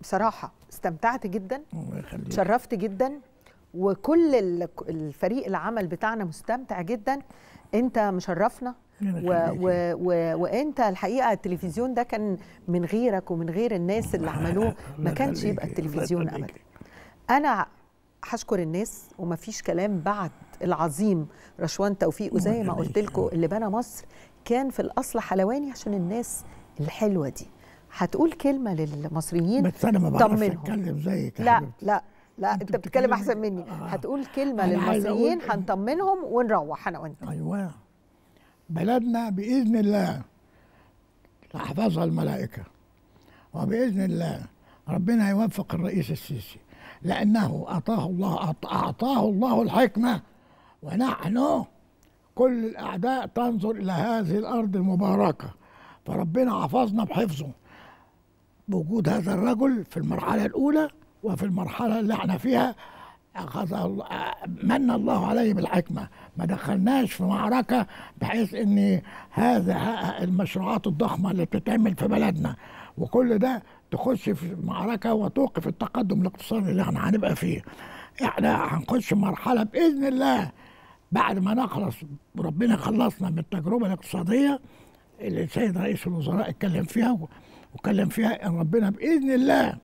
بصراحة استمتعت جدا اتشرفت جدا وكل ال- الفريق العمل بتاعنا مستمتع جدا انت مشرفنا و. و و وانت الحقيقة التلفزيون ده كان من غيرك ومن غير الناس اللي عملوه ما كانش. يبقى التلفزيون. ابدا أنا هشكر الناس ومفيش كلام بعد العظيم رشوان توفيق وزي ما قلت. لكم اللي بنى مصر كان في الأصل حلواني عشان الناس الحلوة دي هتقول كلمة للمصريين بس أنا ما بعرفش. أتكلم زيك لا. لا لا أنت أنت بتتكلم أحسن مني. آه. هتقول كلمة للمصريين أقول- هنطمنهم ونروح أنا وأنت. أيوه. بلدنا بإذن الله تحفظها الملائكة. وبإذن الله ربنا يوفق الرئيس السيسي لأنه أعطاه الله أعطاه الله الحكمة. ونحن كل الأعداء تنظر إلى هذه الأرض المباركة فربنا حفظنا بحفظه. بوجود هذا الرجل في المرحلة الأولى وفي المرحلة اللي إحنا فيها أخذ من الله عليه بالحكمة. ما دخلناش في معركة بحيث إن هذا المشروعات الضخمة اللي بتتعمل في بلدنا. وكل ده تخش في معركة وتوقف التقدم الاقتصادي اللي إحنا هنبقى فيه. إحنا هنخش مرحلة بإذن الله بعد ما نخلص وربنا خلصنا من التجربة الاقتصادية اللي السيد رئيس الوزراء اتكلم فيها واتكلم فيها ربنا بإذن الله.